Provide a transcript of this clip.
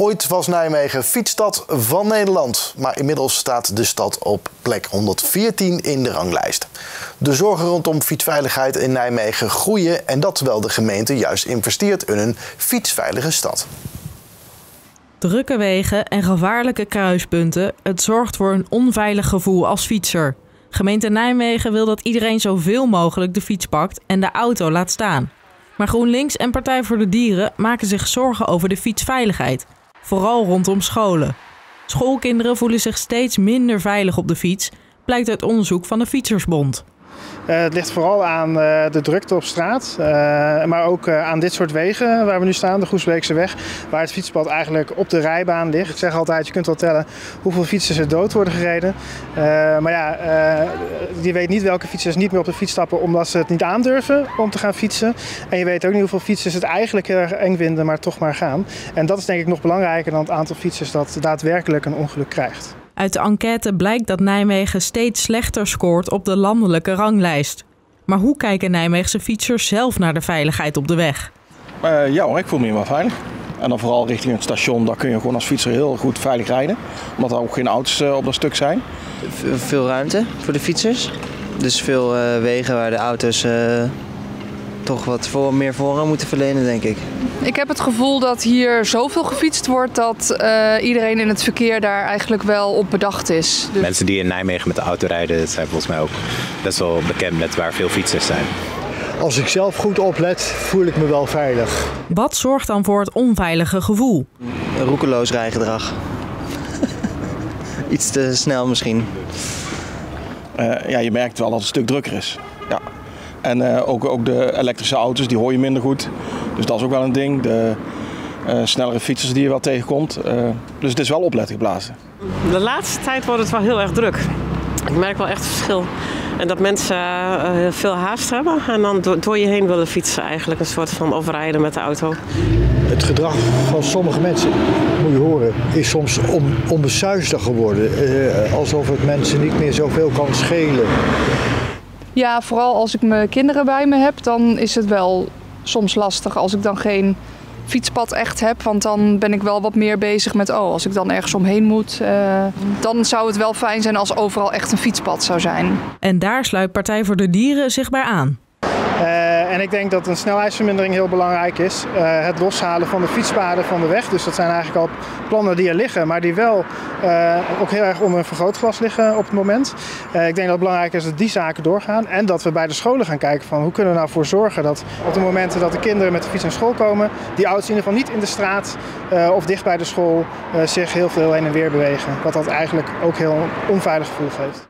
Ooit was Nijmegen fietsstad van Nederland, maar inmiddels staat de stad op plek 114 in de ranglijst. De zorgen rondom fietsveiligheid in Nijmegen groeien en dat terwijl de gemeente juist investeert in een fietsveilige stad. Drukke wegen en gevaarlijke kruispunten, het zorgt voor een onveilig gevoel als fietser. Gemeente Nijmegen wil dat iedereen zoveel mogelijk de fiets pakt en de auto laat staan. Maar GroenLinks en Partij voor de Dieren maken zich zorgen over de fietsveiligheid, vooral rondom scholen. Schoolkinderen voelen zich steeds minder veilig op de fiets, blijkt uit onderzoek van de Fietsersbond. Uh, het ligt vooral aan uh, de drukte op straat, uh, maar ook aan dit soort wegen waar we nu staan, de Goesbeekse weg, waar het fietspad eigenlijk op de rijbaan ligt. Ik zeg altijd, je kunt wel tellen hoeveel fietsers er dood worden gereden. maar ja, je weet niet welke fietsers niet meer op de fiets stappen omdat ze het niet aandurven om te gaan fietsen. En je weet ook niet hoeveel fietsers het eigenlijk erg eng vinden, maar toch maar gaan. En dat is denk ik nog belangrijker dan het aantal fietsers dat daadwerkelijk een ongeluk krijgt. Uit de enquête blijkt dat Nijmegen steeds slechter scoort op de landelijke ranglijst. Maar hoe kijken Nijmeegse fietsers zelf naar de veiligheid op de weg? Uh, ja hoor, ik voel me hier wel veilig. En dan vooral richting het station, daar kun je gewoon als fietser heel goed veilig rijden. Omdat er ook geen auto's uh, op dat stuk zijn. Veel ruimte voor de fietsers. Dus veel uh, wegen waar de auto's toch wat voor, meer voorrang moeten verlenen, denk ik. Ik heb het gevoel dat hier zoveel gefietst wordt dat uh, iedereen in het verkeer daar eigenlijk wel op bedacht is. Dus... Mensen die in Nijmegen met de auto rijden, zijn volgens mij ook best wel bekend met waar veel fietsers zijn. Als ik zelf goed oplet, voel ik me wel veilig. Wat zorgt dan voor het onveilige gevoel? Roekeloos rijgedrag. Iets te snel misschien. Uh, ja, je merkt wel dat het een stuk drukker is. Ja. En uh, ook, ook de elektrische auto's, die hoor je minder goed. Dus dat is ook wel een ding. De uh, snellere fietsers die je wel tegenkomt. Uh, dus het is wel opletten geblazen. De laatste tijd wordt het wel heel erg druk. Ik merk wel echt verschil. En dat mensen uh, veel haast hebben en dan door, door, je heen willen fietsen eigenlijk. Een soort van overrijden met de auto. Het gedrag van sommige mensen, moet je horen, is soms on, onbesuisdig geworden. alsof het mensen niet meer zoveel kan schelen. Ja, vooral als ik mijn kinderen bij me heb, dan is het wel soms lastig als ik dan geen fietspad echt heb. Want dan ben ik wel wat meer bezig met, oh, als ik dan ergens omheen moet, uh, dan zou het wel fijn zijn als overal echt een fietspad zou zijn. En daar sluit Partij voor de Dieren zich bij aan. Uh, en ik denk dat een snelheidsvermindering heel belangrijk is. Uh, het loshalen van de fietspaden van de weg. Dus dat zijn eigenlijk al plannen die er liggen, maar die wel uh, ook heel erg onder een vergrootglas liggen op het moment. ik denk dat het belangrijk is dat die zaken doorgaan. En dat we bij de scholen gaan kijken van hoe kunnen we nou voor zorgen dat op de momenten dat de kinderen met de fiets naar school komen, die ouders in ieder geval niet in de straat of dicht bij de school zich heel veel heen en weer bewegen. Wat dat eigenlijk ook heel onveilig gevoel geeft.